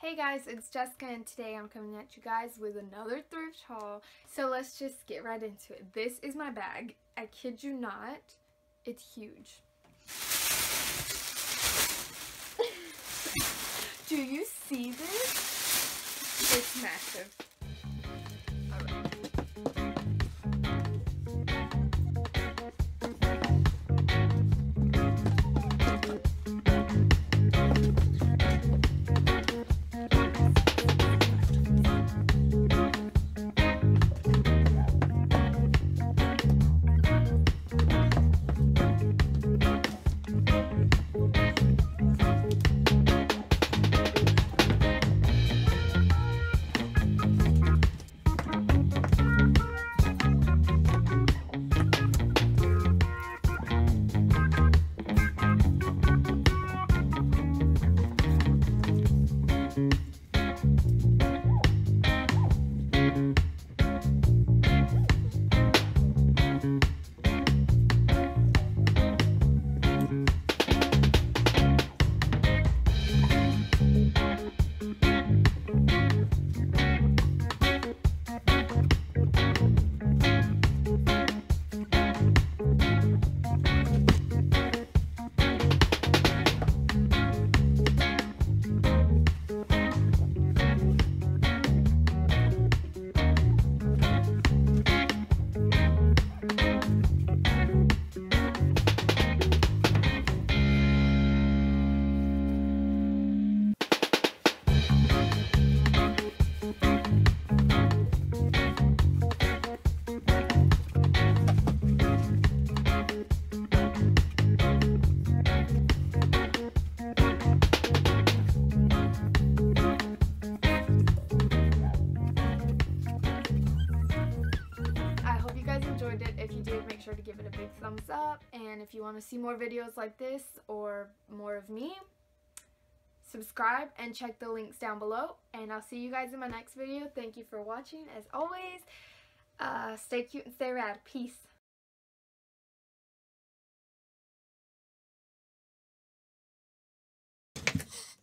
Hey guys, it's Jessica and today I'm coming at you guys with another thrift haul. So let's just get right into it. This is my bag. I kid you not, it's huge. Do you see this? It's massive. Enjoyed it. If you did, make sure to give it a big thumbs up. And if you want to see more videos like this or more of me, subscribe and check the links down below. And I'll see you guys in my next video. Thank you for watching. As always, uh, stay cute and stay rad. Peace.